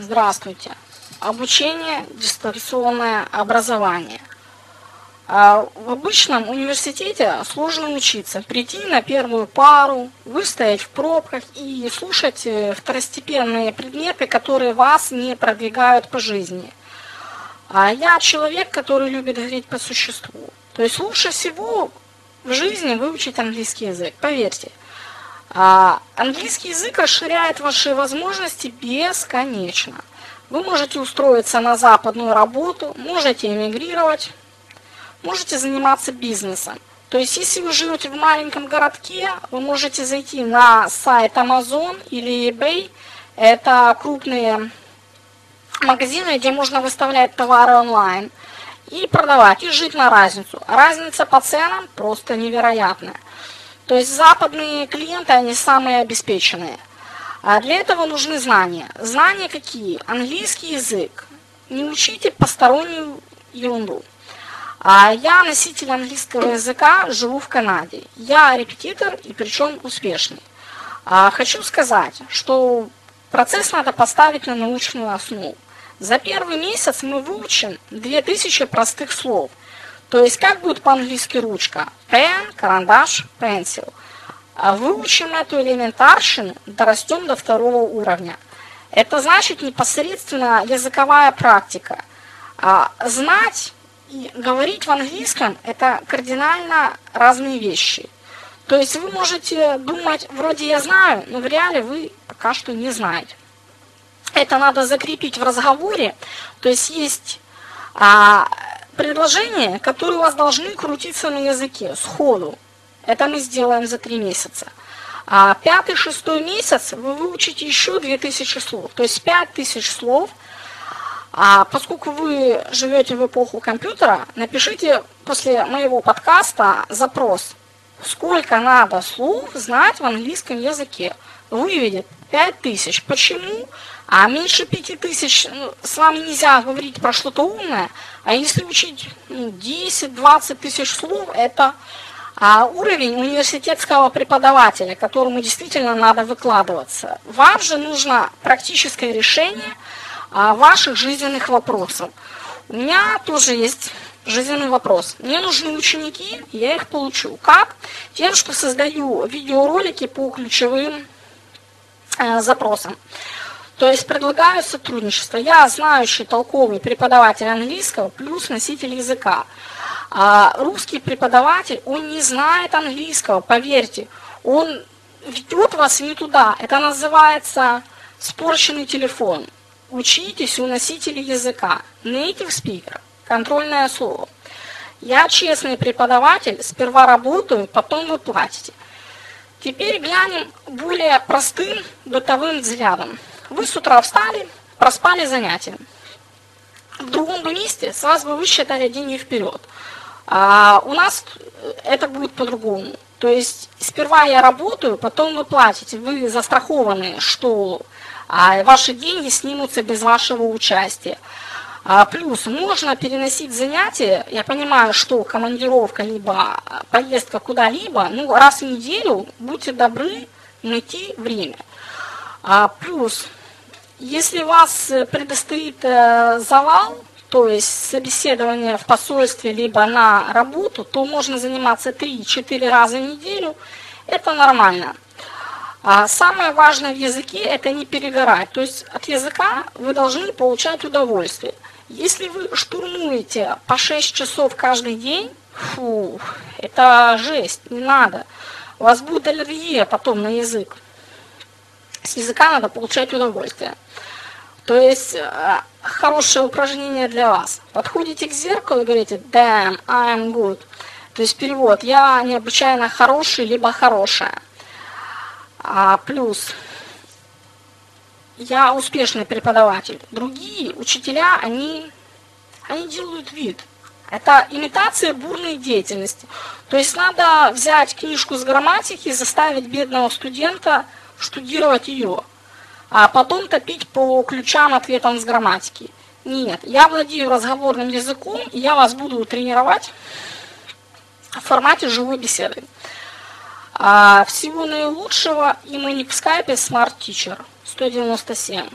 Здравствуйте. Обучение, дистанционное образование. А, в обычном университете сложно учиться, прийти на первую пару, выстоять в пробках и слушать э, второстепенные предметы, которые вас не продвигают по жизни. А я человек, который любит говорить по существу. То есть лучше всего в жизни выучить английский язык, поверьте. А английский язык расширяет ваши возможности бесконечно. Вы можете устроиться на западную работу, можете эмигрировать, можете заниматься бизнесом. То есть, если вы живете в маленьком городке, вы можете зайти на сайт Amazon или eBay. Это крупные магазины, где можно выставлять товары онлайн и продавать, и жить на разницу. Разница по ценам просто невероятная. То есть западные клиенты, они самые обеспеченные. А для этого нужны знания. Знания какие? Английский язык. Не учите постороннюю ерунду. А я носитель английского языка, живу в Канаде. Я репетитор и причем успешный. А хочу сказать, что процесс надо поставить на научную основу. За первый месяц мы выучим 2000 простых слов – то есть как будет по-английски ручка? Pen, карандаш, pencil. А выучим эту элементарщину, дорастем до второго уровня. Это значит непосредственно языковая практика. А знать и говорить в английском – это кардинально разные вещи. То есть вы можете думать, вроде я знаю, но в реале вы пока что не знаете. Это надо закрепить в разговоре. То есть есть а, предложения, которые у вас должны крутиться на языке сходу. Это мы сделаем за три месяца. А пятый, шестой месяц вы выучите еще 2000 слов. То есть 5000 слов. А поскольку вы живете в эпоху компьютера, напишите после моего подкаста запрос, сколько надо слов знать в английском языке. Выведет 5000. Почему? А меньше 5000 ну, с вами нельзя говорить про что-то умное, а если учить ну, 10-20 тысяч слов, это а, уровень университетского преподавателя, которому действительно надо выкладываться. Вам же нужно практическое решение а, ваших жизненных вопросов. У меня тоже есть жизненный вопрос. Мне нужны ученики, я их получу. Как? Тем, что создаю видеоролики по ключевым э, запросам. То есть предлагаю сотрудничество. Я знающий, толковый преподаватель английского плюс носитель языка. А русский преподаватель, он не знает английского, поверьте. Он ведет вас не туда. Это называется спорщенный телефон. Учитесь у носителей языка. Native speaker. Контрольное слово. Я честный преподаватель, сперва работаю, потом вы платите. Теперь глянем более простым бытовым взглядом. Вы с утра встали, проспали занятия. В другом месте с вас бы высчитали деньги вперед. А у нас это будет по-другому. То есть сперва я работаю, потом вы платите. Вы застрахованы, что а, ваши деньги снимутся без вашего участия. А, плюс можно переносить занятия. Я понимаю, что командировка либо поездка куда-либо, ну раз в неделю будьте добры найти время. А, плюс если вас э, предостоит э, завал, то есть собеседование в посольстве либо на работу, то можно заниматься 3-4 раза в неделю. Это нормально. А самое важное в языке – это не перегорать. То есть от языка вы должны получать удовольствие. Если вы штурмуете по 6 часов каждый день, фу, это жесть, не надо. У вас будет аллергия потом на язык. С языка надо получать удовольствие. То есть э, хорошее упражнение для вас. Подходите к зеркалу и говорите damn, I'm good. То есть перевод, я необычайно хороший, либо хорошая. А, плюс, я успешный преподаватель. Другие учителя, они, они делают вид. Это имитация бурной деятельности. То есть надо взять книжку с грамматики и заставить бедного студента штудировать ее а потом топить по ключам ответам с грамматики. Нет, я владею разговорным языком, и я вас буду тренировать в формате живой беседы. А, всего наилучшего, и мы не в скайпе Smart Teacher 197.